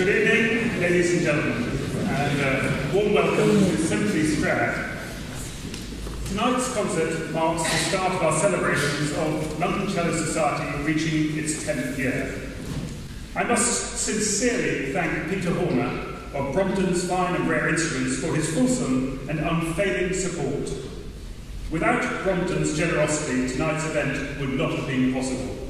Good evening, ladies and gentlemen, and uh, warm welcome to Symphony Square. Tonight's concert marks the start of our celebrations of London Cello Society reaching its 10th year. I must sincerely thank Peter Horner of Brompton's Fine and Rare Instruments for his fulsome and unfailing support. Without Brompton's generosity, tonight's event would not have been possible.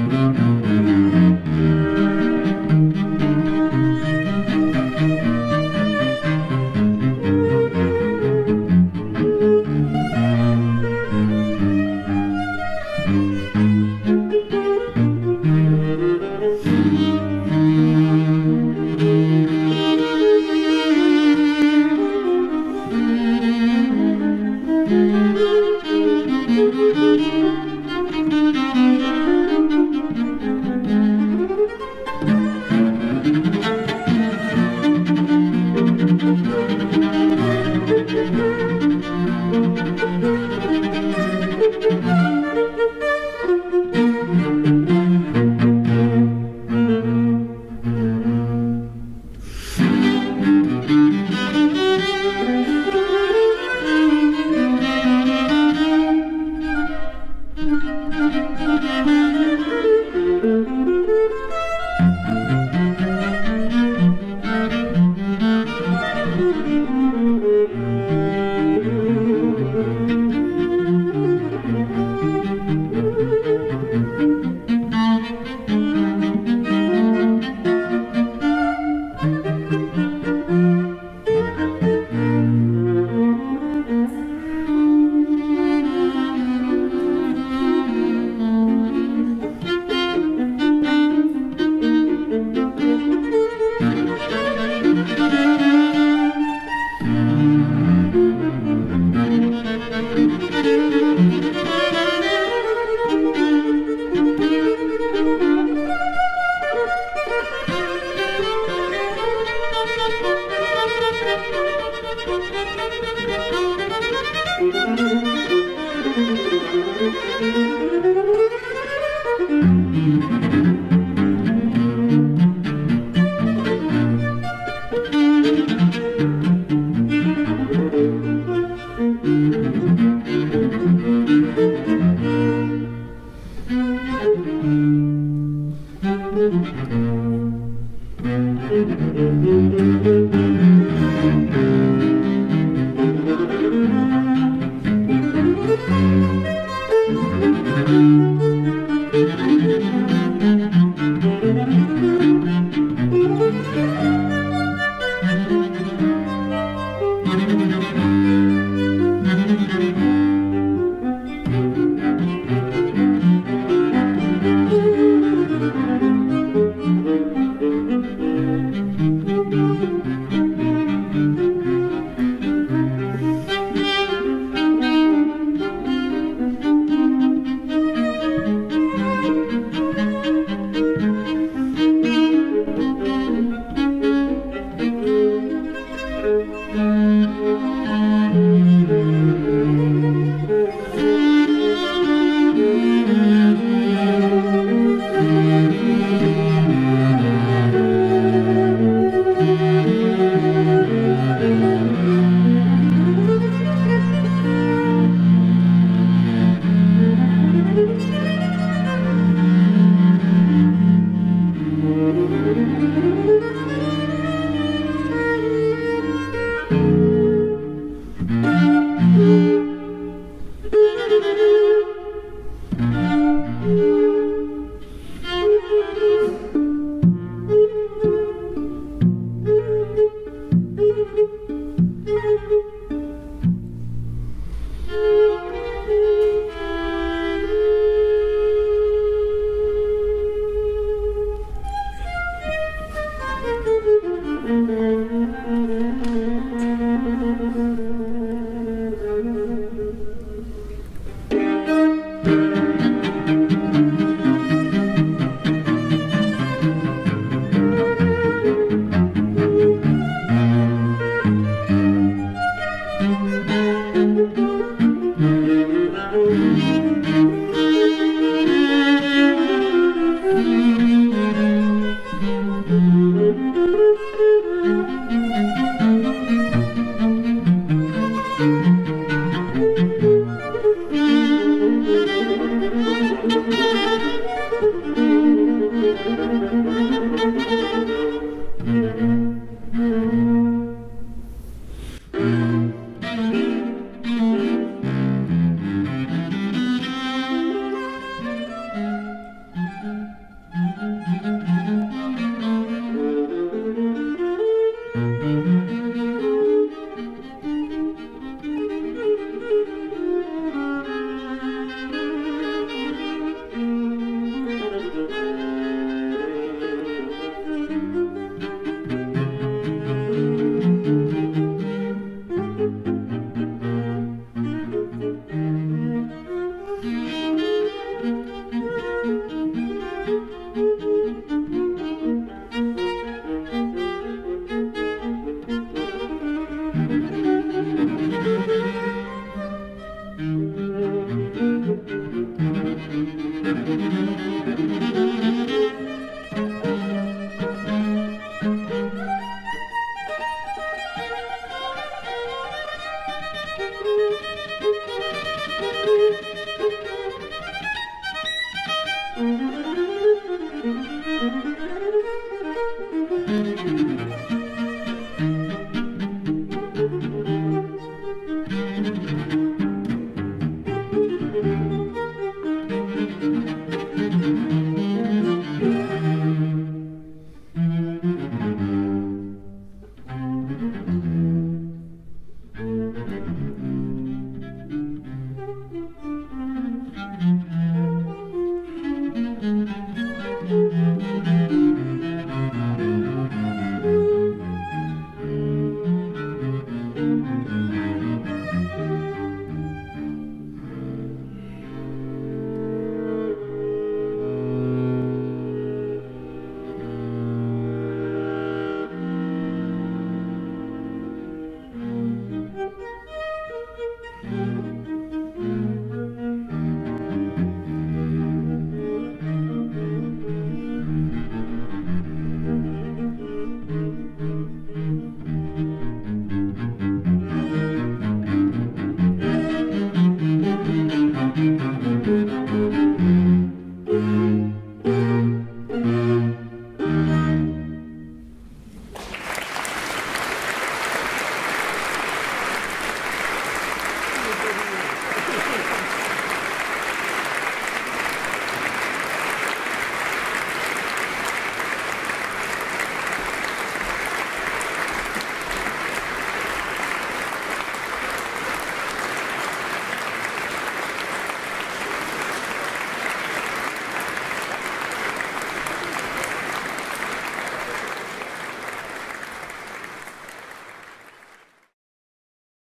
Música